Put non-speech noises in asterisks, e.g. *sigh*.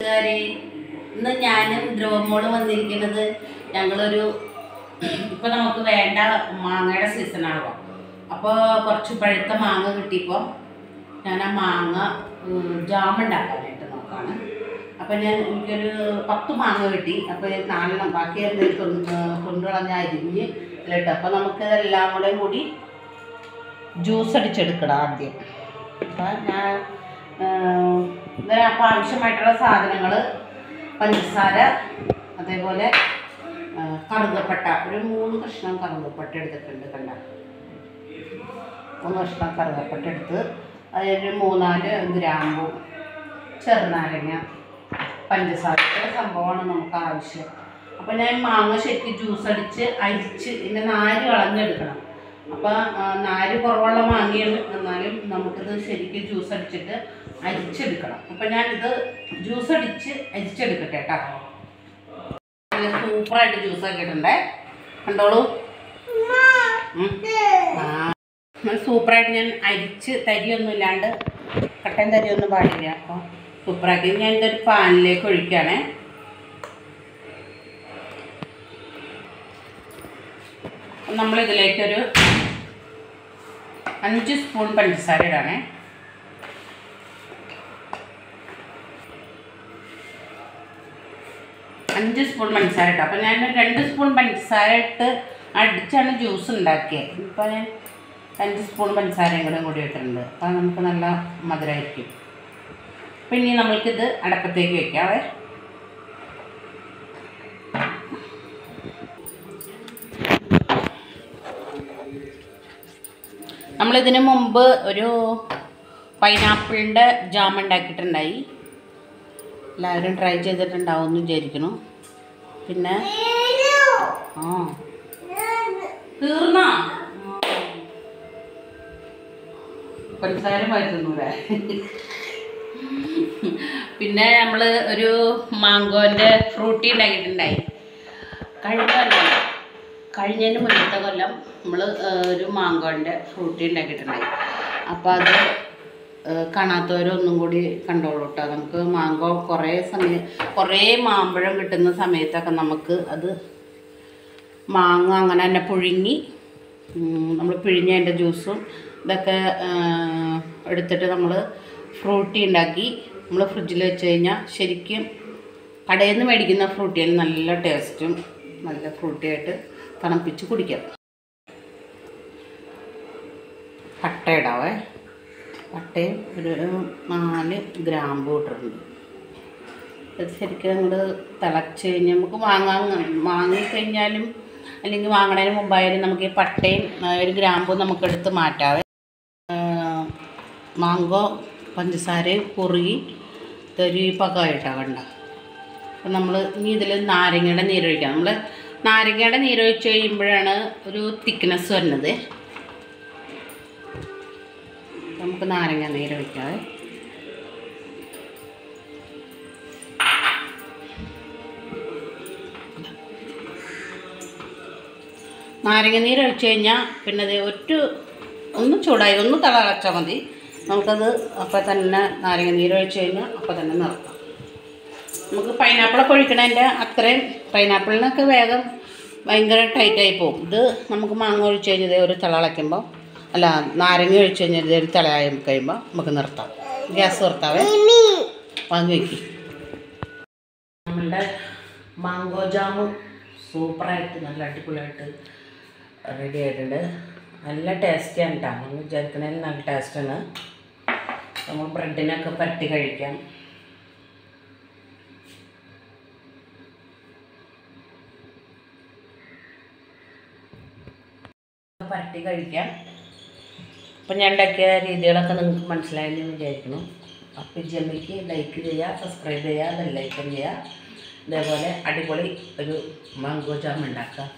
കൂട്ടുകാരെ ഇന്ന് ഞാനും ധ്രുവമോളും വന്നിരിക്കുന്നത് ഞങ്ങളൊരു *clears throat* ഇപ്പൊ നമുക്ക് വേണ്ട മാങ്ങയുടെ സീസണാണല്ലോ അപ്പോൾ കുറച്ച് പഴുത്ത മാങ്ങ കിട്ടിയപ്പോൾ ഞാൻ ആ മാങ്ങ ജാം ഉണ്ടാക്കാനായിട്ട് നോക്കാണ്. അപ്പം ഞാൻ എനിക്കൊരു പത്ത് മാങ്ങ കിട്ടി. അപ്പോൾ നാലെണ്ണം ബാക്കി എന്തെങ്കിലും കൊണ്ടുകളഞ്ഞ അരിഞ്ഞ് ഇതിലിട്ട്. അപ്പോൾ നമുക്കിതെല്ലാം കൂടെ കൂടി ജ്യൂസ് അടിച്ചെടുക്കണം ആദ്യം. അപ്പം ഞാൻ ഇതിന് അപ്പം ആവശ്യമായിട്ടുള്ള സാധനങ്ങൾ പഞ്ചസാര അതേപോലെ കറുകപ്പട്ട ഒരു മൂന്ന് കഷ്ണം കറുകപ്പട്ട എടുത്തിട്ടുണ്ട് കണ്ട. മൂന്ന് കഷ്ണം കറുകപ്പട്ട എടുത്ത് അതിലൊരു മൂന്നാൽ ഗ്രാമ്പു ചെറുനാരങ്ങ പഞ്ചസാര. സംഭവമാണ് നമുക്ക് ആവശ്യം. അപ്പോൾ ഞാൻ മാങ്ങ ശരിക്കും ജ്യൂസ് അടിച്ച് അരിച്ച് ഇതിന്റെ നാര് കളഞ്ഞെടുക്കണം. അപ്പോൾ നാര് കുറവുള്ള മാങ്ങയാണ് എന്നാലും നമുക്കിത് ശരിക്കും ജ്യൂസ് അടിച്ചിട്ട് അരിച്ചെടുക്കണം. അപ്പം ഞാനിത് ജ്യൂസ് അടിച്ച് അരിച്ചെടുക്കട്ടെ കേട്ടോ. നല്ല സൂപ്പറായിട്ട് ജ്യൂസ് ആക്കിയിട്ടുണ്ടേ. കണ്ടോളൂ. സൂപ്പറായിട്ട് ഞാൻ അരിച്ച് തരിയൊന്നും ഇല്ലാണ്ട് കട്ടൻ തരിയൊന്നും പാടില്ല. അപ്പോൾ സൂപ്പറാക്കി. ഞാൻ ഇതൊരു പാനിലേക്ക് ഒഴിക്കുകയാണേ. നമ്മളിതിലേക്കൊരു അഞ്ച് സ്പൂൺ പഞ്ചസാര ഇടാണേ അഞ്ച് സ്പൂൺ പഞ്ചസാര ഇട്ടു അപ്പോൾ ഞാൻ രണ്ട് സ്പൂൺ പഞ്ചസാര ഇട്ട് അടിച്ചാണ് ജ്യൂസ് ഉണ്ടാക്കിയത് ഇപ്പോൾ ഞാൻ അഞ്ച് സ്പൂൺ പഞ്ചസാരയും കൂടെ കൂടി ഇട്ടിട്ടുണ്ട്. അപ്പോൾ നമുക്ക് നല്ല മധുരമായിരിക്കും. പിന്നെ നമ്മൾക്കിത് അടപ്പത്തേക്ക് വെക്കാവേ. നമ്മളിതിന് മുമ്പ് ഒരു പൈനാപ്പിളിന്റെ ജാം ഉണ്ടാക്കിയിട്ടുണ്ടായി. എല്ലാവരും ട്രൈ ചെയ്തിട്ടുണ്ടാവും എന്ന് വിചാരിക്കുന്നു. പിന്നെ ആ. തീർന്നാ? പിന്നെ നമ്മൾ ഒരു മാങ്കോന്റെ ഫ്രൂട്ടി ഉണ്ടാക്കിയിട്ടുണ്ടായി. കഴിഞ്ഞ കഴിഞ്ഞതിന് മുന്നത്തെ കൊല്ലം നമ്മൾ ഒരു മാങ്കോന്റെ ഫ്രൂട്ടി ഉണ്ടാക്കിയിട്ടുണ്ടായി. അപ്പോൾ അത് കാണാത്തവരൊന്നും കൂടി കണ്ടോളൂ കേട്ടോ നമുക്ക് മാങ്കോ കുറേ സമയം കുറേ മാമ്പഴം കിട്ടുന്ന സമയത്തൊക്കെ നമുക്ക് അത് മാങ്ങ അങ്ങനെ തന്നെ പുഴുങ്ങി നമ്മൾ പിഴിഞ്ഞ അതിന്റെ ജ്യൂസും ഇതൊക്കെ എടുത്തിട്ട് നമ്മൾ ഫ്രൂട്ടി ഉണ്ടാക്കി നമ്മൾ ഫ്രിഡ്ജിൽ വെച്ച് കഴിഞ്ഞാൽ ശരിക്കും കടയിൽ നിന്ന് മേടിക്കുന്ന ഫ്രൂട്ടിയിൽ നല്ല ടേസ്റ്റും നല്ല ഫ്രൂട്ടിയായിട്ട് തണുപ്പിച്ച് കുടിക്കാം. പട്ട പട്ടയും ഒരു നാല് ഗ്രാമ്പൂ ഇട്ടിട്ടുണ്ട്. ഇത് ശരിക്കും അങ്ങോട്ട് തിളച്ച് കഴിഞ്ഞ് നമുക്ക് വാങ്ങാൻ വാങ്ങിക്കഴിഞ്ഞാലും അല്ലെങ്കിൽ വാങ്ങണതിന് മുമ്പായാലും നമുക്ക് ഈ പട്ടയും ഒരു ഗ്രാമ്പും നമുക്ക് എടുത്ത് മാറ്റാവേ മാങ്കോ പഞ്ചസാരയും കുറുകി തരി പകമായിട്ടാണ് കണ്ട അപ്പം നമ്മൾ ഇനി ഇതിൽ നാരങ്ങയുടെ നീരൊഴിക്കാം നമ്മൾ നാരങ്ങയുടെ നീരൊഴിച്ച് കഴിയുമ്പോഴാണ് ഒരു തിക്നെസ് വരുന്നത്. നമുക്ക് നാരങ്ങ നീരൊഴിക്കാതെ നാരങ്ങ നീര് ഒഴിച്ച് കഴിഞ്ഞാൽ പിന്നെ അത് ഒറ്റ ഒന്ന് ചൂടായി ഒന്ന് തിളച്ചാൽ മതി. നമുക്കത് അപ്പം തന്നെ നാരങ്ങ നീര് ഒഴിച്ചു കഴിഞ്ഞാൽ അപ്പം തന്നെ നിർത്താം നമുക്ക് പൈനാപ്പിളൊക്കെ ഒഴിക്കണതിന്റെ അത്രയും പൈനാപ്പിളിനൊക്കെ വേഗം ഭയങ്കര ടൈറ്റായി പോകും ഇത് നമുക്ക് മാങ്ങ ഒഴിച്ച് കഴിഞ്ഞത് ഒരു തിളയ്ക്കുമ്പോൾ അല്ല നാരങ്ങ ഒഴിച്ച് കഴിഞ്ഞാൽ ഇത് ഒരു തിളയായി കഴിയുമ്പോൾ നമുക്ക് നിർത്താം. ഗ്യാസ് നിർത്താവേ. വാങ്ങി വയ്ക്കും നമ്മളുടെ മാങ്കോ ജാമ് സൂപ്പറായിട്ട് നല്ല അടിപൊളിയായിട്ട് റെഡി ആയിട്ടുണ്ട്. നല്ല ടേസ്റ്റിയാണ് കേട്ടോ നമ്മൾ വിചാരിക്കണതിൽ നല്ല ടേസ്റ്റാണ് നമ്മൾ ബ്രെഡിനൊക്കെ പരട്ടി കഴിക്കാം. പരട്ടി കഴിക്കാം. അപ്പം ഞാൻ ഉണ്ടാക്കിയ രീതികളൊക്കെ നിങ്ങൾക്ക് മനസ്സിലായെന്ന് വിചാരിക്കുന്നു. അപ്പം ജമ്മിക്ക് ലൈക്ക് ചെയ്യുക സബ്സ്ക്രൈബ് ചെയ്യുക ബെല്ലൈക്കൺ ചെയ്യുക. ഇതേപോലെ അടിപൊളി ഒരു മാംഗോ ജാം ഉണ്ടാക്കുക.